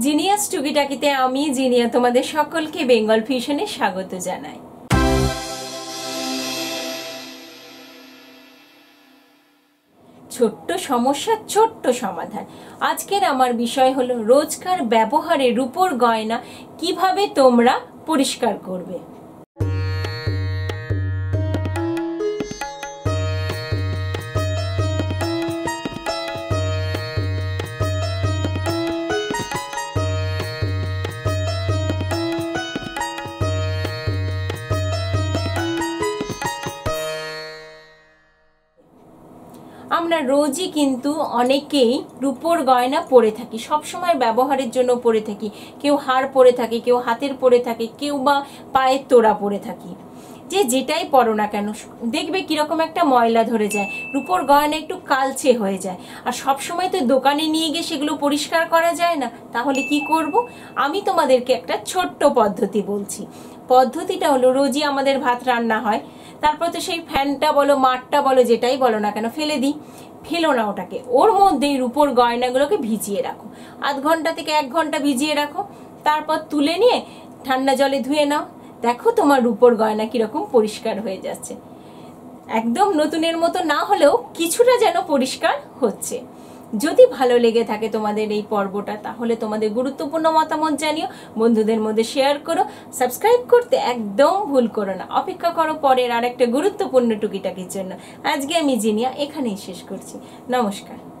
Genius টুকিটাকিতে আমি, জিনিয়া তোমাদের সকলকে বেঙ্গল ফিউশনে স্বাগত জানাই। ছোট্ট সমস্যা, ছোট্ট সমাধান। আজকের আমার বিষয় হলো, রোজকার ব্যবহারে রূপোর গয়না কীভাবে তোমরা পরিষ্কার করবে? আমরা রোজই কিন্তু অনেকেই রূপোর গয়না পরে থাকি সব সময় ব্যবহারের জন্য পরে থাকি। কেউ হার পরে থাকে, কেউ হাতের পরে থাকে, কেউ বা পায়ের তোড়া পরে থাকি। যে যেটাই পরো না কেন, দেখবে কীরকম একটা ময়লা ধরে যায়, রূপোর গয়না একটু কালচে হয়ে যায়। আর সব সময় তো দোকানে নিয়ে গিয়ে সেগুলো পরিষ্কার করা যায় না, তাহলে কি করব? আমি তোমাদেরকে একটা ছোট্ট পদ্ধতি বলছি। পদ্ধতিটা হলো রোজই আমাদের ভাত রান্না হয় তারপর তো সেই ফ্যানটা বলো, মাঠটা বলো, যেটাই বলো না কেন, ফেলে দিই। ফেলো না ওটাকে। ওর মধ্যেই রূপোর গয়নাগুলোকে ভিজিয়ে রাখো। আধ ঘণ্টা থেকে এক ঘণ্টা ভিজিয়ে রাখো। তারপর তুলে নিয়ে ঠান্ডা জলে ধুয়ে নাও। দেখো তোমার রূপোর গয়না কীরকম পরিষ্কার হয়ে যাচ্ছে। একদম নতুনের মতো না হলেও কিছুটা যেন পরিষ্কার হচ্ছে। যদি ভালো লেগে থাকে তোমাদের এই পর্বটা, তাহলে তোমাদের গুরুত্বপূর্ণ মতামত জানিও, বন্ধুদের মধ্যে শেয়ার করো সাবস্ক্রাইব করতে একদম ভুল করো না, অপেক্ষা করো পরের আর একটা গুরুত্বপূর্ণ টুকিটাকির জন্য। আজকে আমি জিনিয়া এখানেই শেষ করছি। নমস্কার।